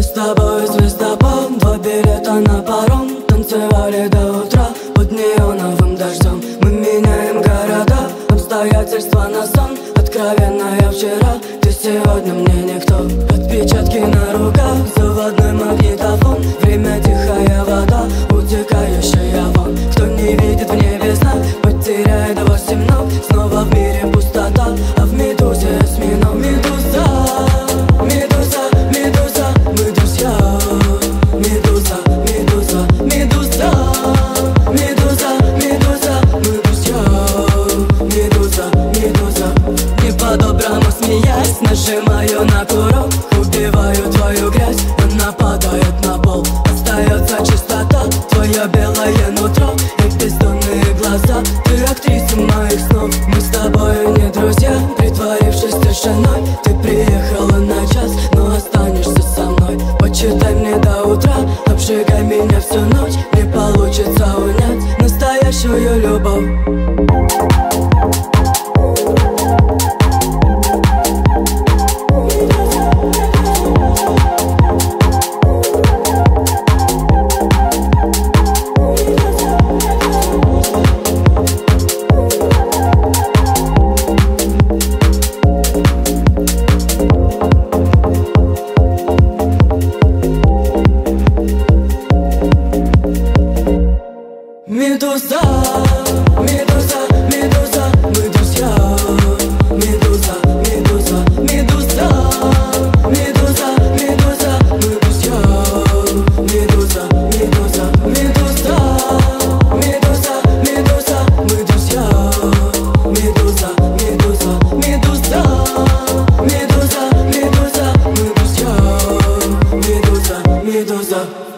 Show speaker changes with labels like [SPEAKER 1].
[SPEAKER 1] Мы с тобой звездопад, два билета на паром. Танцевали до утра под неоновым дождем. Мы меняем города, обстоятельства на сон. Откровенно я вчера, ты сегодня мне никто. Отпечатки на руках, заводной магнитофон. Нажимаю на курок Убиваю твою грязь, она падает на пол. Остается чистота, твое белое нутро И бездонные глаза, ты актриса моих снов. Мы с тобой не друзья, притворившись тишиной. Ты приехала на час, но останешься со мной. Почитай мне до утра, обжигай меня всю ночь. Не получится унять настоящую любовь Медуза, медуза, медуза, мы друзья Медуза, медуза, медуза Медуза, медуза, мы друзья Медуза, медуза, медуза Медуза, медуза, мы друзья Медуза, медуза, медуза Медуза, медуза, мы друзья Медуза, медуза